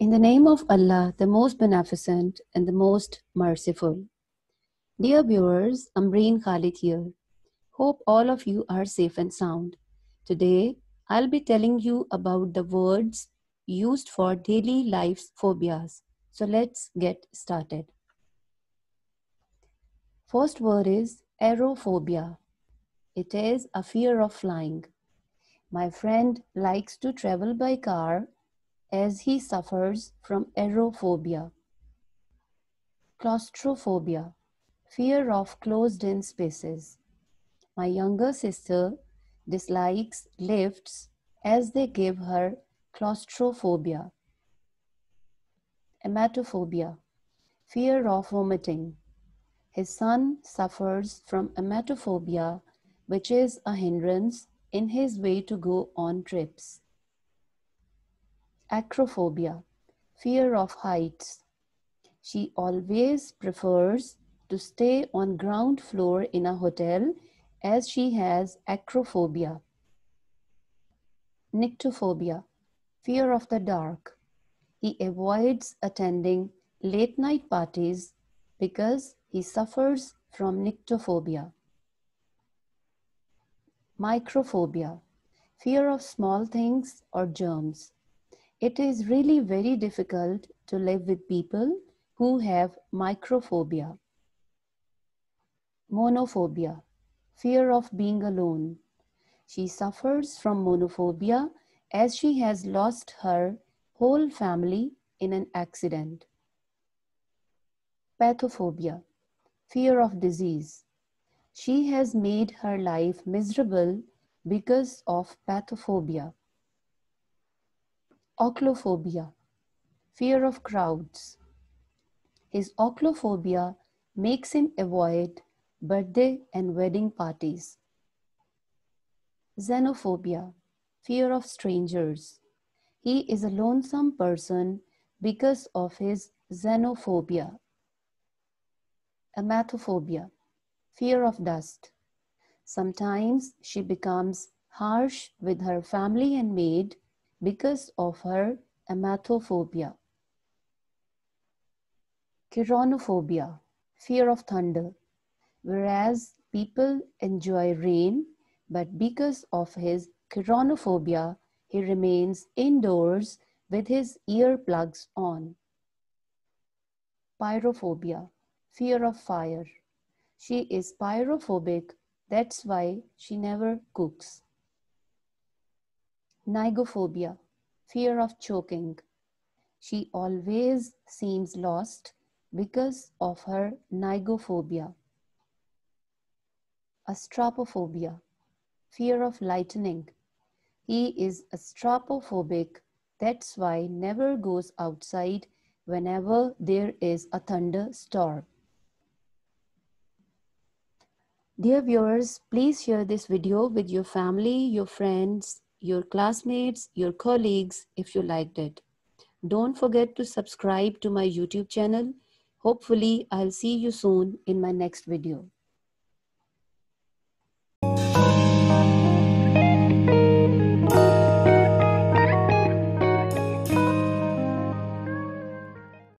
In the name of Allah, the most beneficent and the most merciful. Dear viewers, Ambareen Khalid here. Hope all of you are safe and sound. Today, I'll be telling you about the words used for daily life's phobias. So let's get started. First word is aerophobia. It is a fear of flying. My friend likes to travel by car as he suffers from aerophobia. Claustrophobia, fear of closed in spaces. My younger sister dislikes lifts as they give her claustrophobia. Emetophobia, fear of vomiting. His son suffers from emetophobia, which is a hindrance in his way to go on trips. Acrophobia, fear of heights. She always prefers to stay on ground floor in a hotel as she has acrophobia. Nyctophobia, fear of the dark. He avoids attending late night parties because he suffers from nyctophobia. Microphobia, fear of small things or germs. It is really very difficult to live with people who have microphobia. Monophobia, fear of being alone. She suffers from monophobia as she has lost her whole family in an accident. Pathophobia, fear of disease. She has made her life miserable because of pathophobia. Ochlophobia, fear of crowds. His ochlophobia makes him avoid birthday and wedding parties. Xenophobia, fear of strangers. He is a lonesome person because of his xenophobia. Amathophobia, fear of dust. Sometimes she becomes harsh with her family and maid because of her amathophobia. Keraunophobia, fear of thunder. Whereas people enjoy rain, but because of his keraunophobia, he remains indoors with his earplugs on. Pyrophobia, fear of fire. She is pyrophobic, that's why she never cooks. Pnigophobia, fear of choking. She always seems lost because of her pnigophobia. Astrapophobia, fear of lightning. He is astrapophobic, that's why never goes outside whenever there is a thunderstorm. Dear viewers, please share this video with your family, your friends, your classmates, your colleagues if you liked it. Don't forget to subscribe to my YouTube channel. Hopefully, I'll see you soon in my next video.